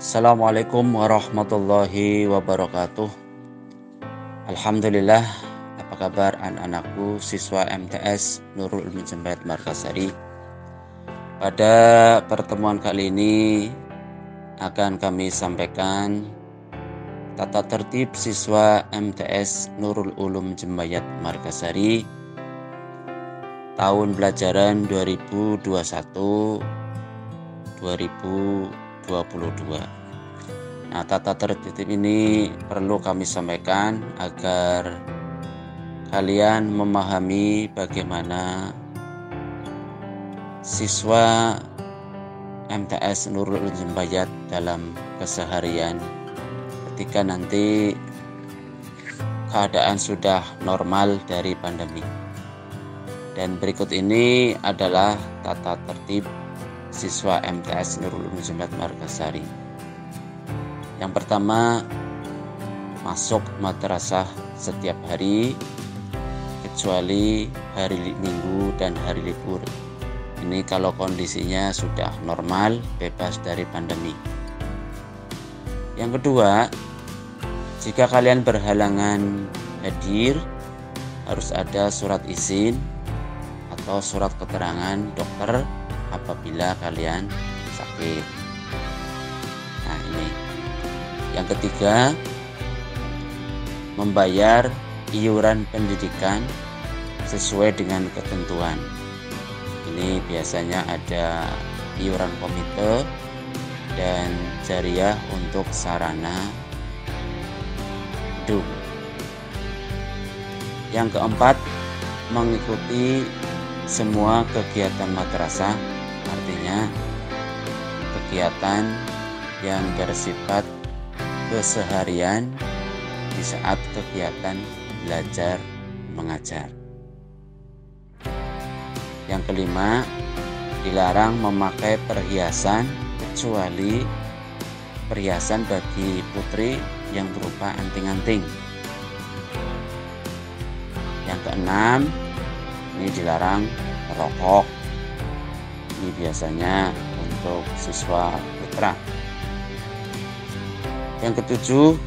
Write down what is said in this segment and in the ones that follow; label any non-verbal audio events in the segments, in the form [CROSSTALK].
Assalamualaikum warahmatullahi wabarakatuh. Alhamdulillah Apa kabar anak-anakku siswa MTS Nurul Ilmi Jembat Markasari Pada pertemuan kali ini Akan kami sampaikan Tata tertib siswa MTS Nurul Ulum Jembayat Markasari Tahun pelajaran 2021 2022 Nah, tata tertib ini perlu kami sampaikan agar kalian memahami bagaimana siswa MTS Nurul Jembayat dalam keseharian ketika nanti keadaan sudah normal dari pandemi. Dan berikut ini adalah tata tertib siswa MTS Nurul Jembat Margasari. Yang pertama, masuk madrasah setiap hari kecuali hari Minggu dan hari libur. Ini kalau kondisinya sudah normal, bebas dari pandemi. Yang kedua, jika kalian berhalangan hadir, harus ada surat izin atau surat keterangan dokter apabila kalian sakit. Yang ketiga, membayar iuran pendidikan sesuai dengan ketentuan. Ini biasanya ada iuran komite dan jariah untuk sarana hidup. Yang keempat, mengikuti semua kegiatan madrasah artinya kegiatan yang bersifat keseharian di saat kegiatan belajar mengajar. Yang kelima, dilarang memakai perhiasan kecuali perhiasan bagi putri yang berupa anting-anting. Yang keenam, ini dilarang merokok ini biasanya untuk siswa putra. Yang ketujuh,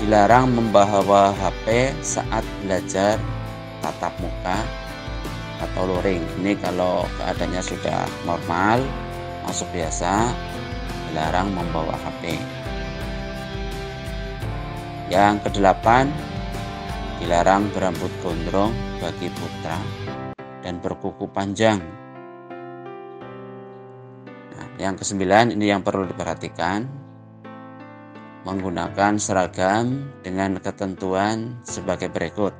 dilarang membawa HP saat belajar tatap muka atau luring. Ini kalau keadaannya sudah normal, masuk biasa, dilarang membawa HP. Yang kedelapan, dilarang berambut gondrong bagi putra dan berkuku panjang yang kesembilan ini yang perlu diperhatikan menggunakan seragam dengan ketentuan sebagai berikut.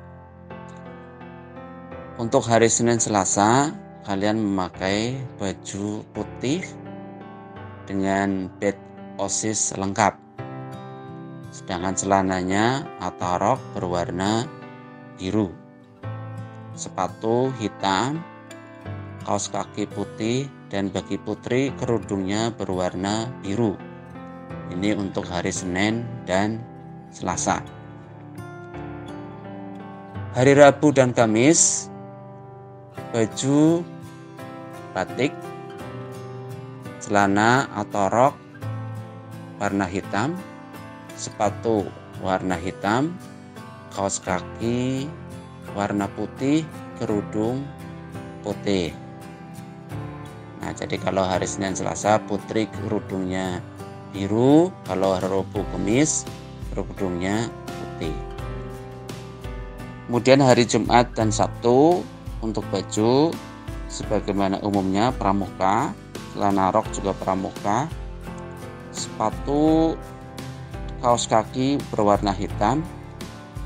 Untuk hari Senin Selasa, kalian memakai baju putih dengan bed OSIS lengkap. Sedangkan celananya atau rok berwarna biru. Sepatu hitam, kaos kaki putih dan bagi putri kerudungnya berwarna biru. Ini untuk hari Senin dan Selasa. Hari Rabu dan Kamis baju batik, celana atau rok warna hitam, sepatu warna hitam, kaos kaki warna putih, kerudung putih. Nah, jadi kalau hari Senin Selasa putri kerudungnya biru, kalau Rabu Kamis kerudungnya putih. Kemudian hari Jumat dan Sabtu untuk baju sebagaimana umumnya pramuka, celana rok juga pramuka, sepatu kaos kaki berwarna hitam,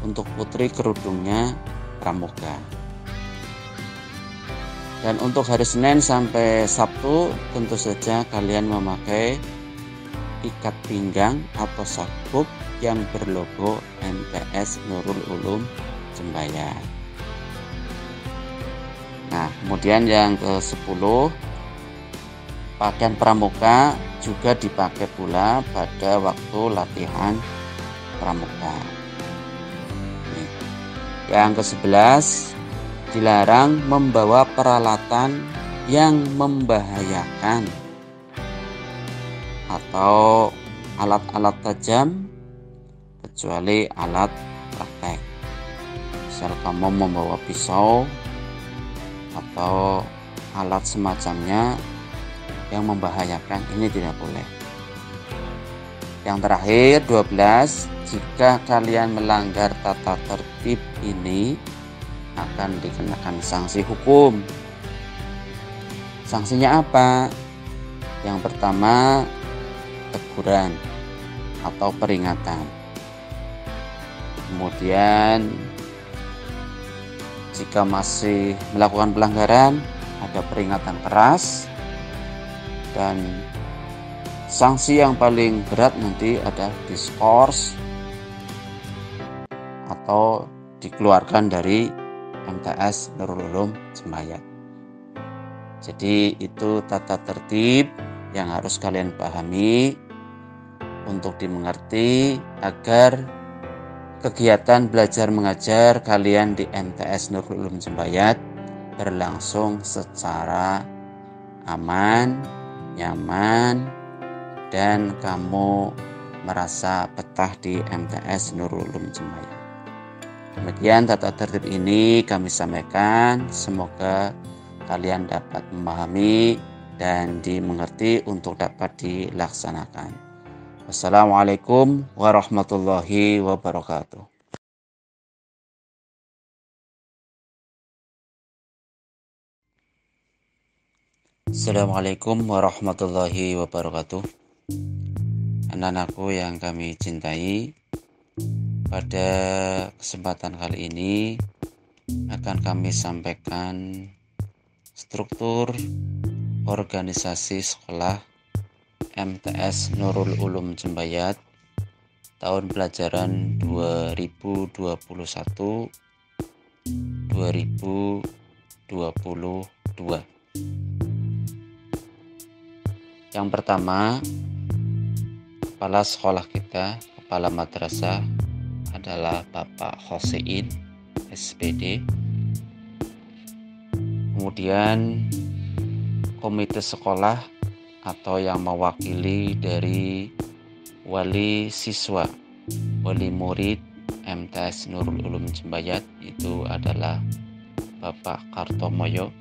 untuk putri kerudungnya pramuka. Dan untuk hari Senin sampai Sabtu tentu saja kalian memakai ikat pinggang atau sabuk yang berlogo MTS Nurul Ulum Jembaya. Nah, kemudian yang ke-10 pakaian pramuka juga dipakai pula pada waktu latihan pramuka. Yang ke-11 dilarang membawa peralatan yang membahayakan. Atau alat-alat tajam kecuali alat praktek. Misal kamu membawa pisau atau alat semacamnya yang membahayakan ini tidak boleh. Yang terakhir 12 jika kalian melanggar tata tertib ini akan dikenakan sanksi hukum. Sanksinya apa? Yang pertama teguran atau peringatan. Kemudian jika masih melakukan pelanggaran ada peringatan keras dan sanksi yang paling berat nanti ada diskors atau dikeluarkan dari MTS Nurul Ulum Sembayat. Jadi itu tata tertib yang harus kalian pahami untuk dimengerti agar kegiatan belajar mengajar kalian di MTS Nurul Ulum Jembayat berlangsung secara aman, nyaman, dan kamu merasa betah di MTS Nurul Ulum Jembayat. Demikian tata tertib ini kami sampaikan. Semoga kalian dapat memahami dan dimengerti untuk dapat dilaksanakan. Wassalamualaikum warahmatullahi wabarakatuh. Assalamualaikum warahmatullahi wabarakatuh. Anak-anakku yang kami cintai, pada kesempatan kali ini akan kami sampaikan struktur organisasi sekolah MTS Nurul Ulum Jembayat tahun pelajaran 2021 2022 yang pertama kepala sekolah kita kepala madrasah adalah Bapak Hosein SPD kemudian komite sekolah atau yang mewakili dari wali siswa, wali murid MTS Nurul Ulum Jembayat itu adalah Bapak Kartomoyo.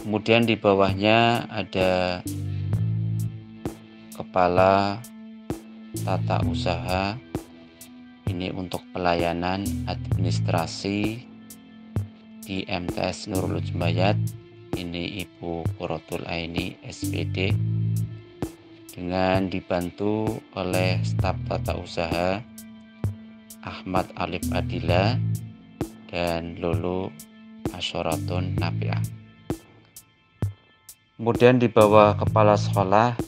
Kemudian di bawahnya ada kepala tata usaha ini untuk pelayanan administrasi di MTS Nurul Jembayat ini Ibu Quratul Aini SPD dengan dibantu oleh staf tata usaha Ahmad Alif Adila dan Lulu Asyoratun Nabiah. Kemudian di bawah kepala sekolah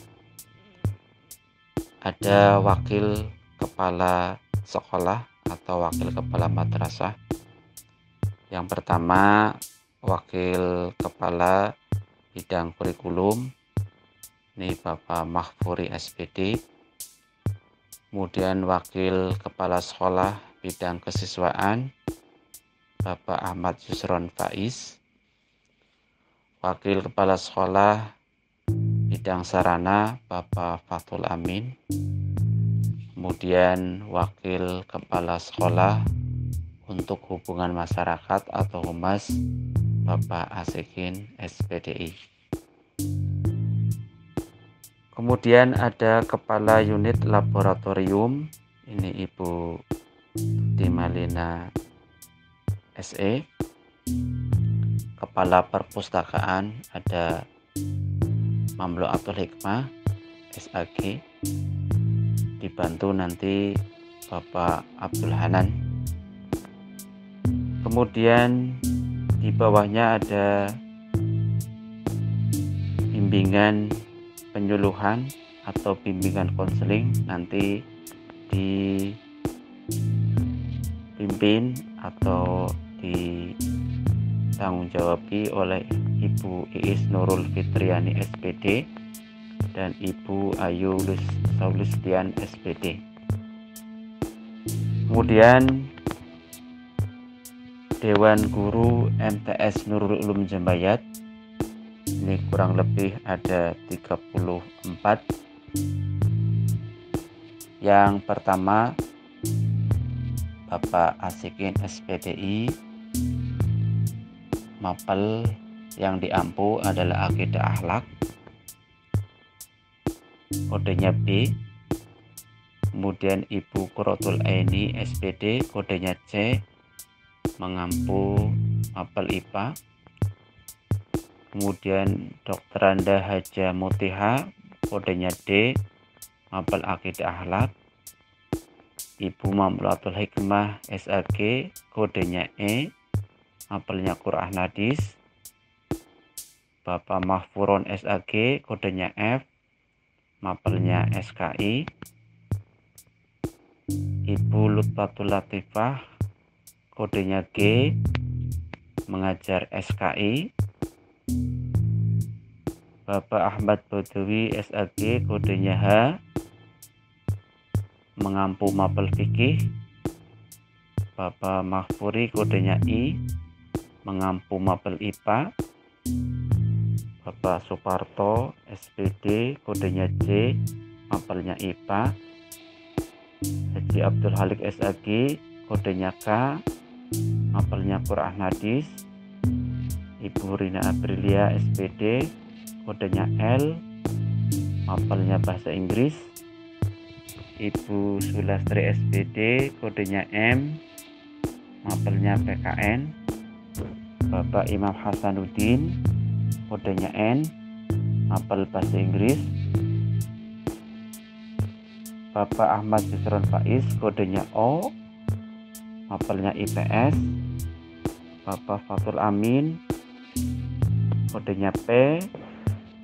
ada wakil kepala sekolah atau wakil kepala madrasah. Yang pertama wakil kepala bidang kurikulum ini Bapak Mahfuri SPD kemudian wakil kepala sekolah bidang kesiswaan Bapak Ahmad Yusron Faiz wakil kepala sekolah bidang sarana Bapak Fatul Amin kemudian wakil kepala sekolah untuk hubungan masyarakat atau humas Bapak Asikin SPDI. Kemudian ada kepala unit laboratorium, ini Ibu Dimalina SE. Kepala perpustakaan ada Mamlo Atul Hikmah SAG. Dibantu nanti Bapak Abdul Hanan. Kemudian di bawahnya ada bimbingan penyuluhan atau bimbingan konseling nanti dipimpin atau ditanggung jawabi oleh Ibu Iis Nurul Fitriani SPD dan Ibu Ayu Saulistian SPD. Kemudian Dewan Guru MTS Nurul Ulum Jembayat. Ini kurang lebih ada 34 yang pertama Bapak Asikin SPDI mapel yang diampu adalah akidah akhlak. Kodenya B. Kemudian Ibu Kurotul Aini SPD kodenya C mengampu mapel IPA. Kemudian Dr. Anda Haja Mutiha kodenya D mapel akidah akhlak. Ibu Mamlatul Hikmah SAG kodenya E mapelnya Quran Hadis. Bapak Mahfuron SAG kodenya F mapelnya SKI Ibu Lutfatul Latifah kodenya G mengajar SKI Bapak Ahmad Badawi SAG kodenya H mengampu mapel fikih. Bapak Mahfuri kodenya I mengampu mapel IPA Bapak Suparto SPD kodenya C mapelnya IPA Haji Abdul Halik SAG kodenya K mapelnya Quran Hadis. Ibu Rina Aprilia SPD kodenya L. Mapelnya bahasa Inggris. Ibu Sulastri SPD kodenya M. Mapelnya PKN Bapak Imam Hasanuddin. Kodenya N. Mapel bahasa Inggris. Bapak Ahmad Yusron Faiz. Kodenya O mapelnya IPS Bapak Fatul Amin kodenya P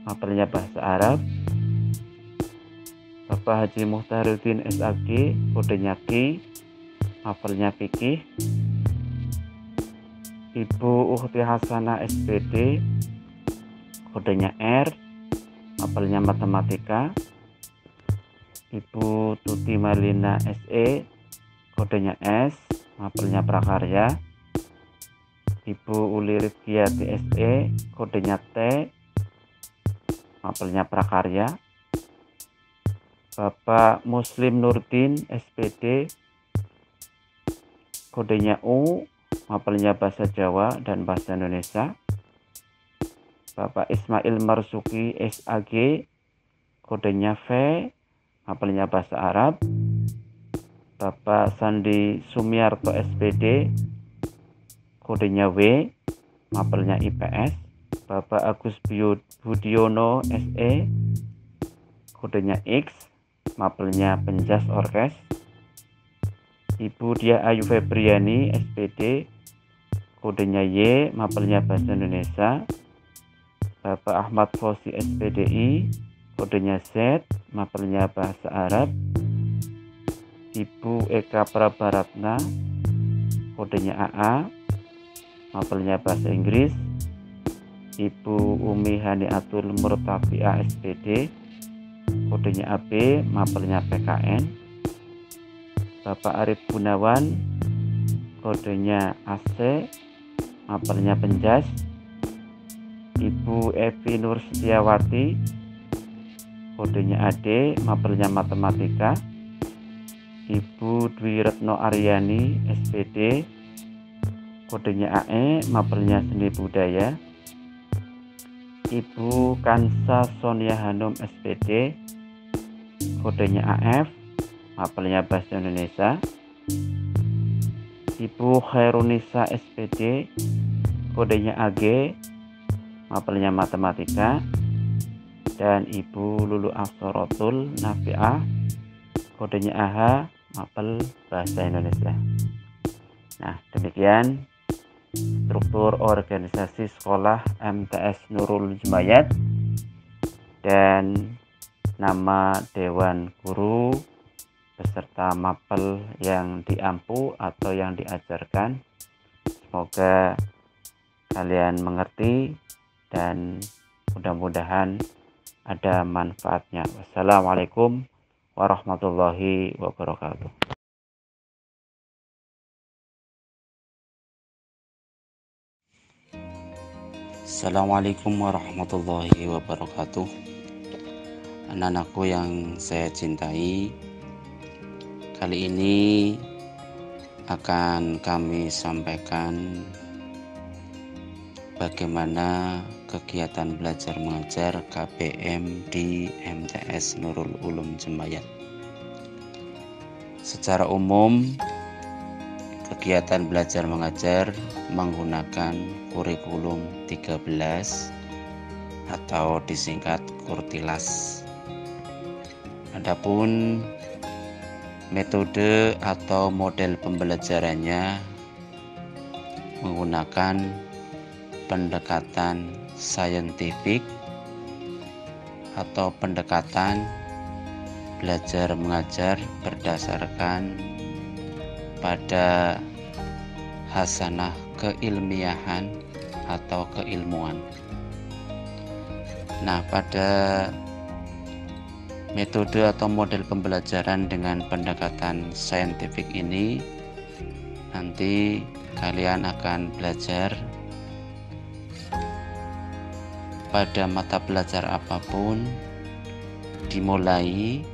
mapelnya bahasa Arab. Bapak Haji Muhtaruddin SAG kodenya Q mapelnya fikih. Ibu Uhti Hasanah SPD kodenya R mapelnya matematika. Ibu Tuti Malina SE kodenya S mapelnya prakarya. Ibu Uli Rifkiati SE kodenya T. Mapelnya prakarya. Bapak Muslim Nurdin SPD kodenya U mapelnya bahasa Jawa dan bahasa Indonesia. Bapak Ismail Marzuki SAG kodenya V mapelnya bahasa Arab Bapak Sandi Sumiarto SPD kodenya W mapelnya IPS Bapak Agus Budiono SE kodenya X mapelnya penjas orkes. Ibu Dia Ayu Febriani SPD kodenya Y mapelnya bahasa Indonesia. Bapak Ahmad Fosi SPDI kodenya Z mapelnya bahasa Arab Ibu Eka Prabaratna kodenya AA mapelnya bahasa Inggris. Ibu Umi Haniatul Murtafi ASPD kodenya AB mapelnya PKN Bapak Arif Gunawan kodenya AC mapelnya Penjas. Ibu Evi Nur Setiawati kodenya AD mapelnya Matematika Ibu Dwi Retno Aryani SPD kodenya AE mapelnya Seni Budaya. Ibu Kansa Sonia Hanum SPD kodenya AF mapelnya bahasa Indonesia. Ibu Khairunisa SPD kodenya AG mapelnya matematika. Dan Ibu Lulu Aksorotul Nafi'ah. Kodenya AH mapel bahasa Indonesia nah demikian struktur organisasi sekolah MTS Nurul Jumayat dan nama Dewan Guru beserta mapel yang diampu atau yang diajarkan. Semoga kalian mengerti dan mudah-mudahan ada manfaatnya. Wassalamualaikum warahmatullahi wabarakatuh. Assalamualaikum warahmatullahi wabarakatuh Anak-anakku yang saya cintai Kali ini akan kami sampaikan Bagaimana kegiatan belajar mengajar KPM di MTS Nurul Ulum Jembayat Secara umum kegiatan belajar mengajar menggunakan kurikulum 13 atau disingkat Kurtilas. Adapun metode atau model pembelajarannya menggunakan pendekatan saintifik atau pendekatan belajar mengajar berdasarkan pada hasanah keilmiahan atau keilmuan. Nah, pada metode atau model pembelajaran dengan pendekatan saintifik ini nanti kalian akan belajar pada mata belajar apa pun dimulai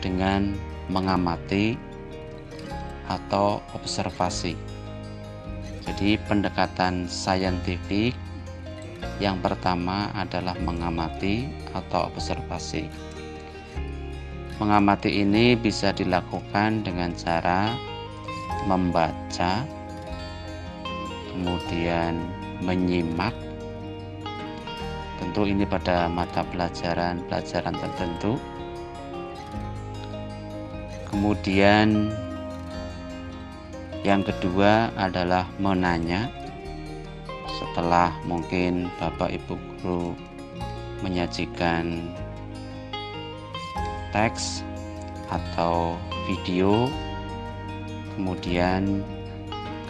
dengan mengamati atau observasi. Jadi pendekatan saintifik yang pertama adalah mengamati atau observasi. Mengamati ini bisa dilakukan dengan cara membaca, kemudian menyimak. Tentu ini pada mata pelajaran-pelajaran tertentu. Kemudian yang kedua adalah menanya setelah mungkin Bapak Ibu guru menyajikan teks atau video kemudian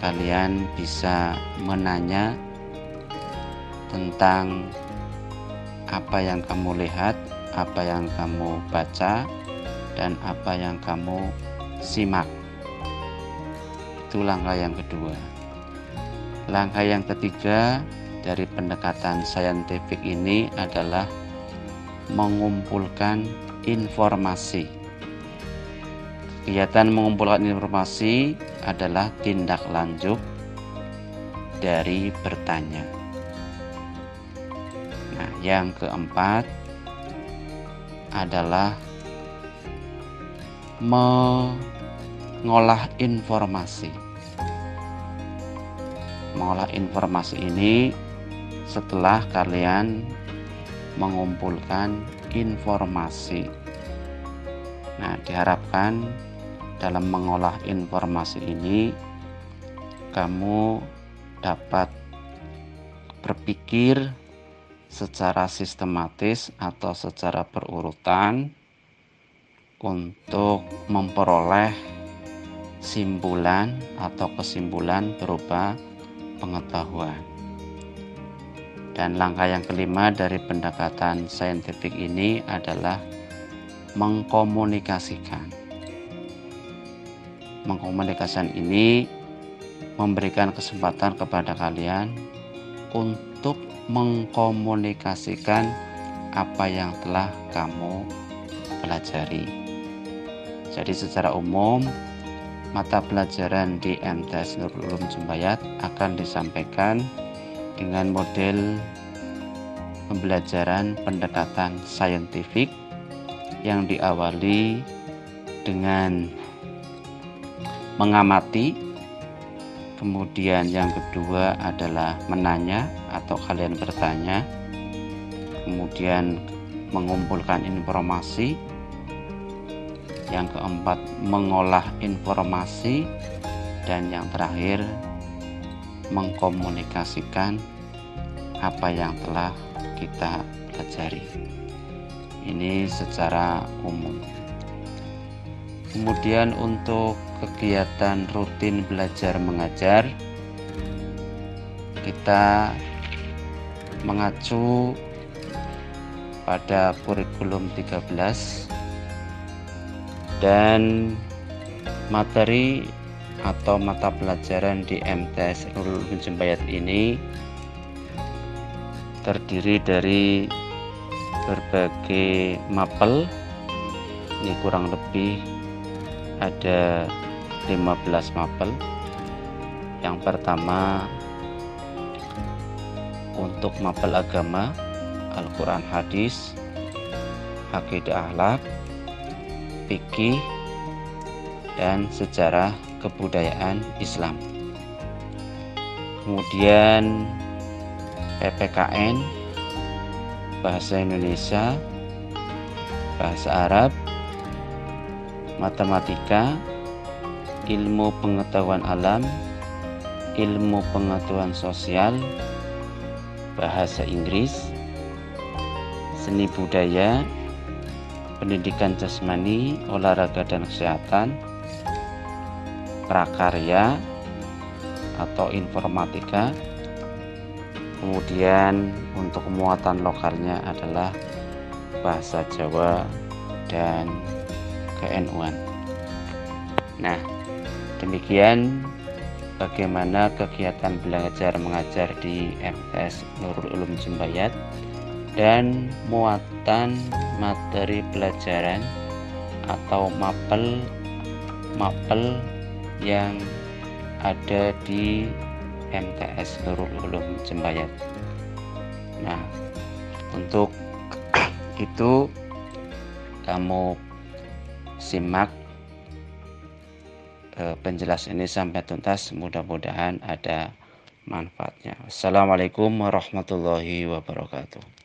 kalian bisa menanya tentang apa yang kamu lihat, apa yang kamu baca, dan apa yang kamu simak. Itu langkah yang kedua. Langkah yang ketiga dari pendekatan saintifik ini adalah mengumpulkan informasi. Kegiatan mengumpulkan informasi adalah tindak lanjut dari bertanya. Yang keempat adalah mengolah informasi. Mengolah informasi ini setelah kalian mengumpulkan informasi. Nah, diharapkan dalam mengolah informasi ini kamu dapat berpikir secara sistematis atau secara berurutan untuk memperoleh simpulan atau kesimpulan berupa pengetahuan. Dan langkah yang kelima dari pendekatan saintifik ini adalah mengkomunikasikan. Mengkomunikasikan ini memberikan kesempatan kepada kalian untuk mengkomunikasikan apa yang telah kamu pelajari. Jadi secara umum mata pelajaran di MTS Nurul Ulum Jembayat akan disampaikan dengan model pembelajaran pendekatan saintifik yang diawali dengan mengamati kemudian yang kedua adalah menanya atau kalian bertanya kemudian mengumpulkan informasi. Yang keempat mengolah informasi. Dan yang terakhir mengkomunikasikan apa yang telah kita pelajari. Ini secara umum. Kemudian untuk kegiatan rutin belajar mengajar kita mengacu pada kurikulum 13 dan materi atau mata pelajaran di MTS Nurul Jembayat ini terdiri dari berbagai mapel. Ini kurang lebih ada 15 mapel. Yang pertama untuk mapel agama Al-Quran hadis akidah akhlak fikih dan sejarah kebudayaan Islam. Kemudian PPKN bahasa Indonesia bahasa Arab matematika ilmu pengetahuan alam ilmu pengetahuan sosial bahasa Inggris seni budaya pendidikan jasmani olahraga dan kesehatan prakarya atau informatika. Kemudian untuk muatan lokalnya adalah bahasa Jawa dan KNU-an nah demikian bagaimana kegiatan belajar mengajar di MTS Nurul Ulum Jembayat dan muatan materi pelajaran atau mapel mapel yang ada di MTS Nurul Ulum Jembayat. Nah, untuk [CLEARS THROAT] itu kamu simak penjelasan ini sampai tuntas. Mudah-mudahan ada manfaatnya. Assalamualaikum warahmatullahi wabarakatuh.